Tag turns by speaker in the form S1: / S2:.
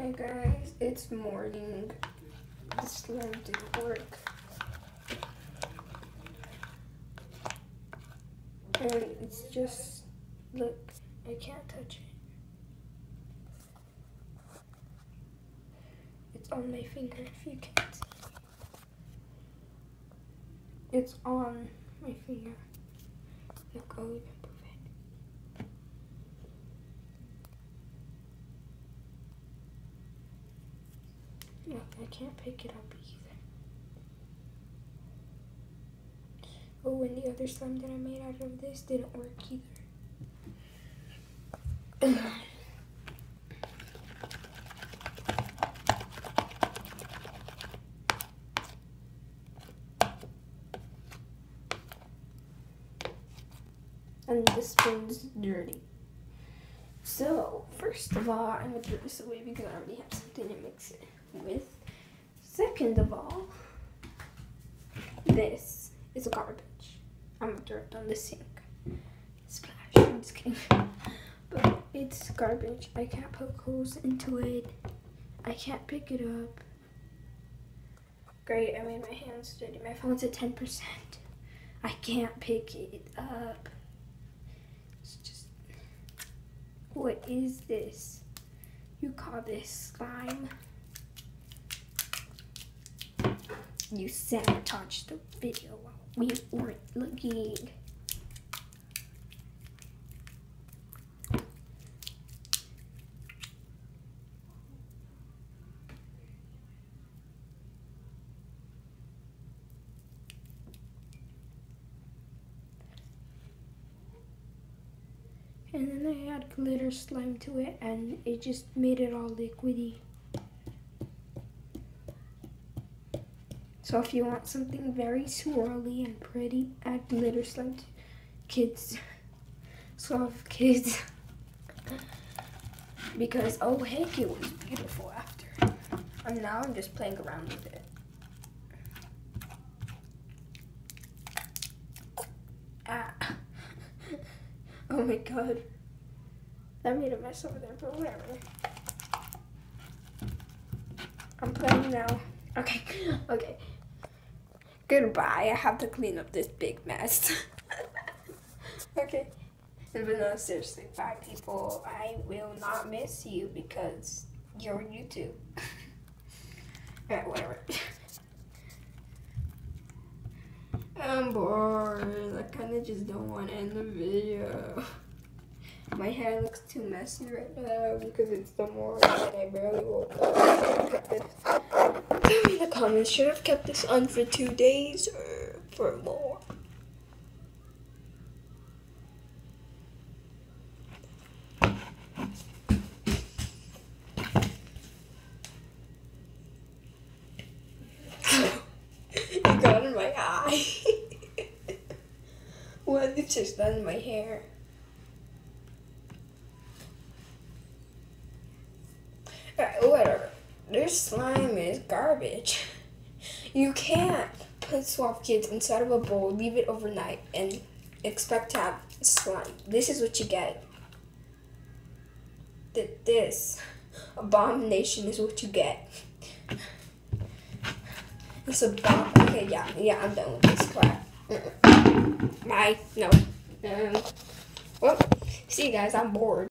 S1: Hey guys, it's morning. The slime didn't work. And it's just, look, I can't touch it. It's on my finger if you can't see. It's on my finger. Look, I'll I can't pick it up either. Oh, and the other slime that I made out of this didn't work either. and the spoon's dirty. So, first of all, I'm gonna throw this away because I already have something to mix it with. Second of all, this is garbage. I'm gonna on the sink. Splash. I'm just kidding. But it's garbage. I can't poke holes into it. I can't pick it up. Great, I made my hands dirty. My phone's at 10%. I can't pick it up. It's just. What is this? You call this slime? You sabotaged the video while we weren't looking. And then I add glitter slime to it and it just made it all liquidy. So if you want something very swirly and pretty, add glitter slime to kids. Soft kids. because oh heck it was beautiful after. And now I'm just playing around with it. Ah. Oh my god. That made a mess over there, but whatever. I'm playing now. Okay, okay. Goodbye. I have to clean up this big mess. okay. But no, seriously, bye people. I will not miss you because you're YouTube. Alright, whatever. I'm bored. I kind of just don't want to end the video. My hair looks too messy right now because it's the morning and I barely woke up. Tell me in the comments, should I have kept this on for two days or for more? it got in my eye. what? It's just on my hair. Whatever. This slime is garbage. You can't put Suave Kids inside of a bowl, leave it overnight, and expect to have slime. This is what you get. That this abomination is what you get. It's a bomb. Okay, yeah, yeah, I'm done with this crap. Bye. No. Um, well, see you guys. I'm bored.